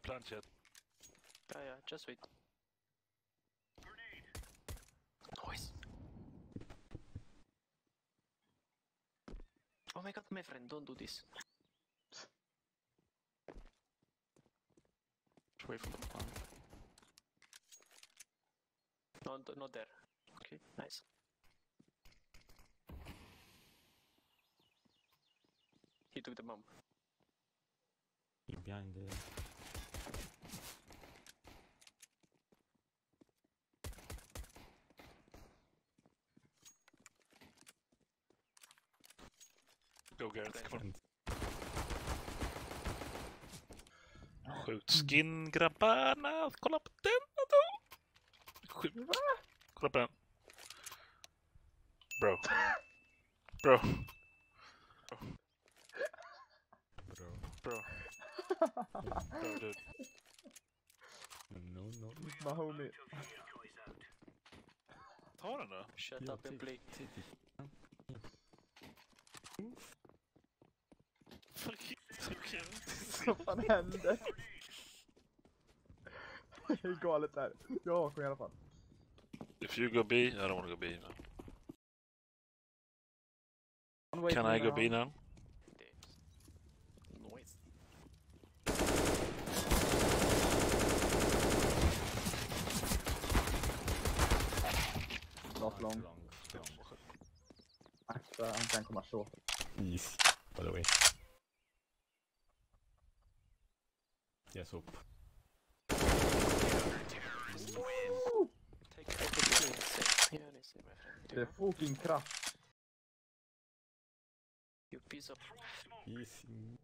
punch yet. Yeah, yeah, just wait. Nice. Oh my god, my friend, don't do this. Wait for the plan. Not, not there. Okay, nice. He took the bomb. He behind the. Go Gareth, come on. And Skjut skin grabbarna! Kolla på den då! Skjut. Kolla på den. Bro. Bro. bro. Bro. Bro dude. No, no. My homie. Ta den då. Shut up and typ. play. Fuck it. Okej. Vad fan händer? Det är galet där. Ja, kom i alla fall. If you go B, I don't wanna go B. No. One way Can I go now. B now? Noise. Last long. Akta, han kan komma så. Easy, by the way. Friend. Det The fucking crap. You piece of... Easy.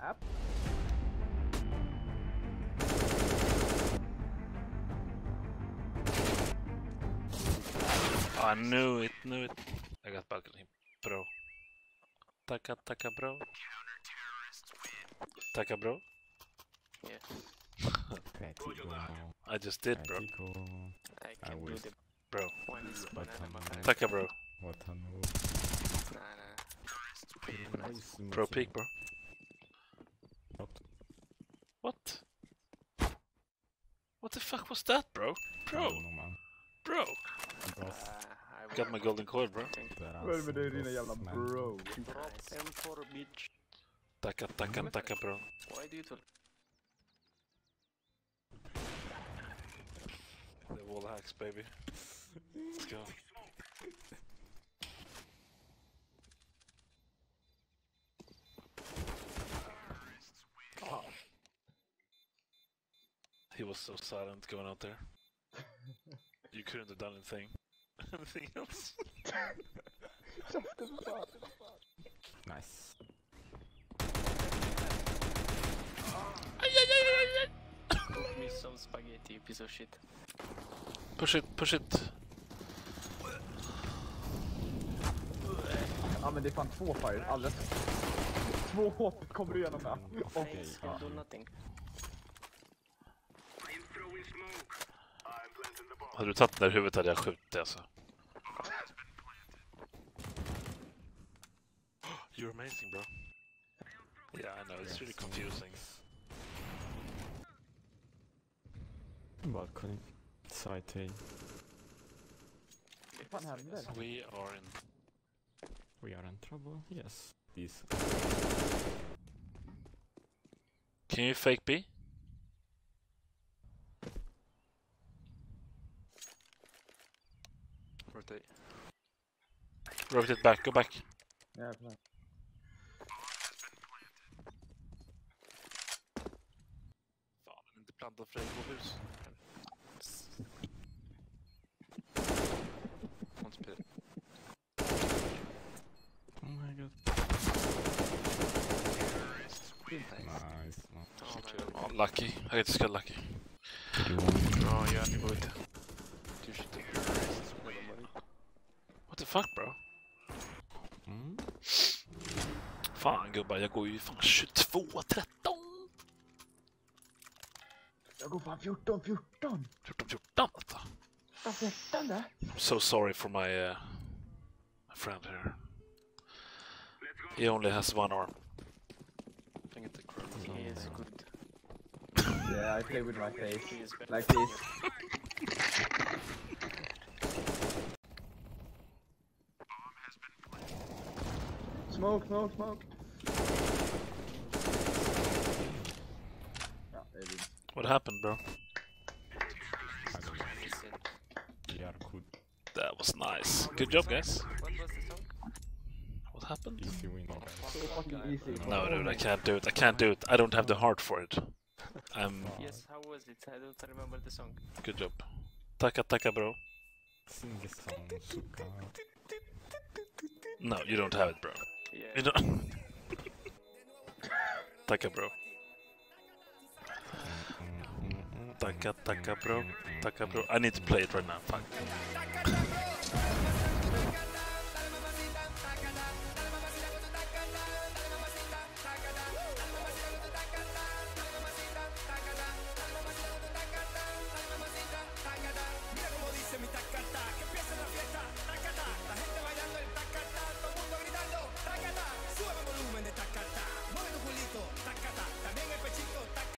App. I knew it, knew it. I got back on him. Bro. Tacka, tacka bro. Tacka bro. Yeah, I just did bro. Critical. I I do the Bro. one is banana, my friend. Tacka bro. What. Nah, nah. Nice Pro peak bro. What? What? What the fuck was that bro? I Bro, don't know, man. bro. Bro. Uh, I will Got my golden coin bro. think. Vad är det med dig dina jävla bro? Nice. M4 bitch. Tacka, tacka, tacka bro. Why do you tell? The wall hacks baby. Let's go. Oh. He was so silent going out there. You couldn't have done anything. anything else. Nice. Some spaghetti, you piece of shit. Push it, push it. Ja men det är fan två fire, alldeles. Två hopp kommer du igenom med. Okej, nothing. Hade du tagit den där huvudet hade jag skjutit det alltså. You're amazing bro. Yeah I know, it's really confusing. Balcony. Side A. Vad fan händer? We are in... We are in trouble. Yes. These. Can you fake B? Rotate. Rotate back, go back. Jävlar. Fan, den är inte plantad för hus. Front speed. Oh my god. Nice. Oh my Chill. Oh, lucky. I just got lucky. You want Bra, gör ni good. Two shit. What the fuck bro? mm? Fan gubbar, jag går ju fan 22-13! Jag går fan 14, 14! 14-14 alltså. Vad fjärtan det? I'm so sorry for my, uh, my friend here. He only has one arm. Can get the crown. He is good. Yeah, I play with my face. He is better Like this. Smoke, smoke, smoke. Ja, det är din. What happened, bro? I don't know. He said- We are good. That was nice. Good job, guys. What was the song? What happened? Easy win. So fucking easy. No, dude, I can't do it. I can't do it. I don't have the heart for it. I'm Yes, how was it? I don't remember the song. good job. Taka taka, bro. Sing the song, No, you don't have it, bro. Yeah. You don't. taka, bro. Taka taka, bro. Taka, bro. I need to play it right now. Fuck.